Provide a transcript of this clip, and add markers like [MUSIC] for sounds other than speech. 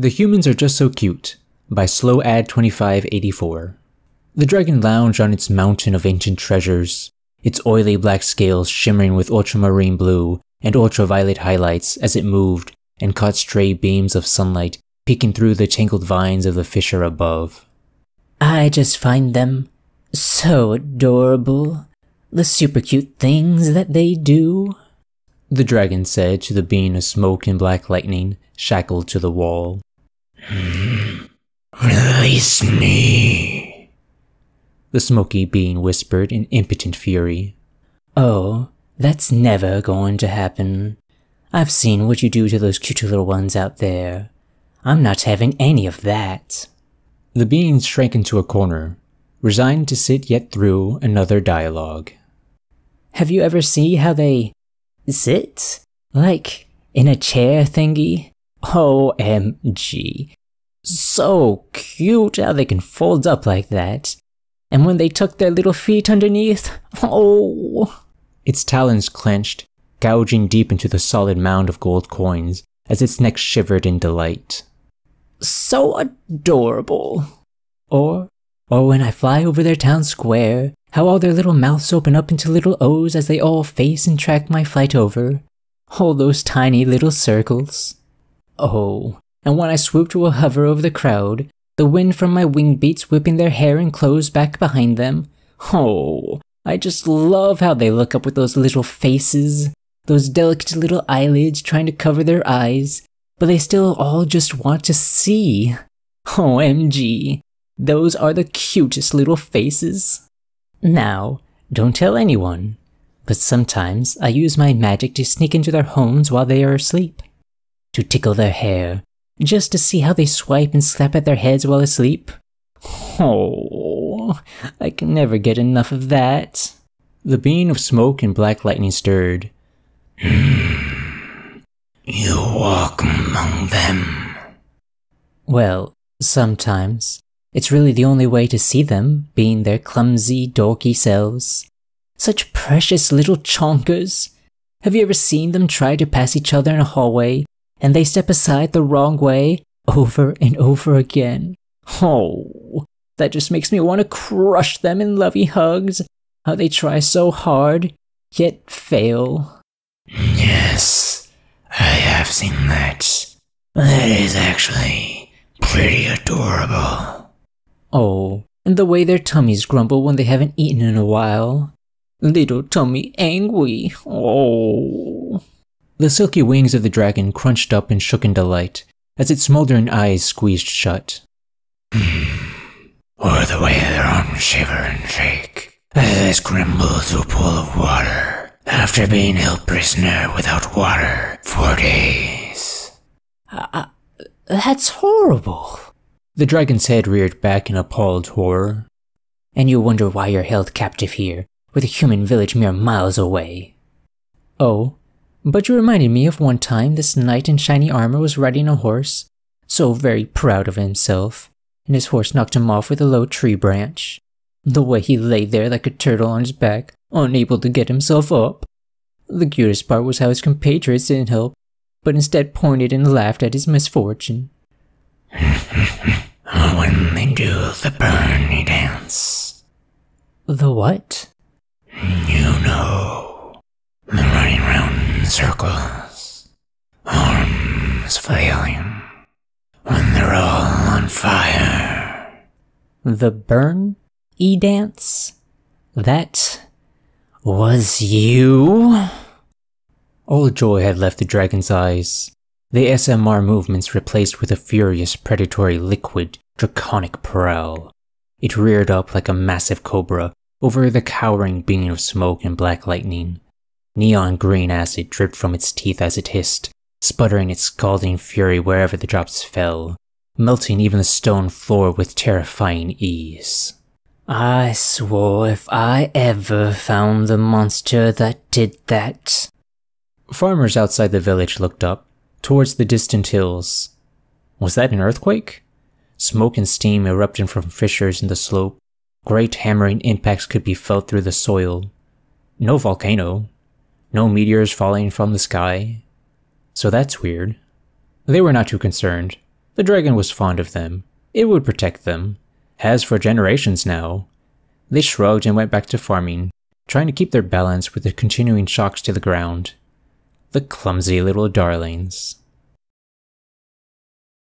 The Humans Are Just So Cute by Slow Ad 2584. The dragon lounged on its mountain of ancient treasures, its oily black scales shimmering with ultramarine blue and ultraviolet highlights as it moved and caught stray beams of sunlight peeking through the tangled vines of the fissure above. I just find them so adorable. The super cute things that they do. The dragon said to the being of smoke and black lightning shackled to the wall. Release me. The smoky being whispered in impotent fury. Oh, that's never going to happen. I've seen what you do to those cute little ones out there. I'm not having any of that. The being shrank into a corner, resigned to sit yet through another dialogue. Have you ever seen how they sit? Like in a chair thingy? OMG. So cute how they can fold up like that. And when they tuck their little feet underneath, oh. Its talons clenched, gouging deep into the solid mound of gold coins as its neck shivered in delight. So adorable. Or, or when I fly over their town square, how all their little mouths open up into little O's as they all face and track my flight over. All those tiny little circles. Oh, and when I swoop to a hover over the crowd, the wind from my wing beats whipping their hair and clothes back behind them. Oh, I just love how they look up with those little faces, those delicate little eyelids trying to cover their eyes, but they still all just want to see. Oh, OMG, those are the cutest little faces. Now, don't tell anyone, but sometimes I use my magic to sneak into their homes while they are asleep. To tickle their hair, just to see how they swipe and slap at their heads while asleep. Oh, I can never get enough of that. The being of smoke and black lightning stirred. Hmm. You walk among them. Well, sometimes. It's really the only way to see them, being their clumsy, dorky selves. Such precious little chonkers. Have you ever seen them try to pass each other in a hallway, and they step aside the wrong way over and over again? Oh, that just makes me want to crush them in lovey hugs. How they try so hard, yet fail. Yes, I have seen that. That is actually pretty adorable. Oh, and the way their tummies grumble when they haven't eaten in a while. Little tummy angry. Oh. The silky wings of the dragon crunched up and shook in delight as its smoldering eyes squeezed shut. [SIGHS] Or the way their arms shiver and shake as they scramble to a pool of water after being held prisoner without water for days. Uh, that's horrible. The dragon's head reared back in appalled horror. And you wonder why you're held captive here, with a human village mere miles away. Oh, but you reminded me of one time this knight in shiny armor was riding a horse, so very proud of himself, and his horse knocked him off with a low tree branch. The way he lay there like a turtle on his back, unable to get himself up. The cutest part was how his compatriots didn't help, but instead pointed and laughed at his misfortune. [LAUGHS] when they do the Bernie dance. The what? You know, the running round in circles, arms flailing, when they're all on fire. The burn e dance? That was you? All joy had left the dragon's eyes. The SMR movements replaced with a furious, predatory, liquid, draconic prowl. It reared up like a massive cobra over the cowering being of smoke and black lightning. Neon green acid dripped from its teeth as it hissed, sputtering its scalding fury wherever the drops fell, melting even the stone floor with terrifying ease. I swore if I ever found the monster that did that. Farmers outside the village looked up, towards the distant hills. Was that an earthquake? Smoke and steam erupting from fissures in the slope. Great hammering impacts could be felt through the soil. No volcano. No meteors falling from the sky. So that's weird. They were not too concerned. The dragon was fond of them. It would protect them. Has for generations now. They shrugged and went back to farming, trying to keep their balance with the continuing shocks to the ground. The clumsy little darlings.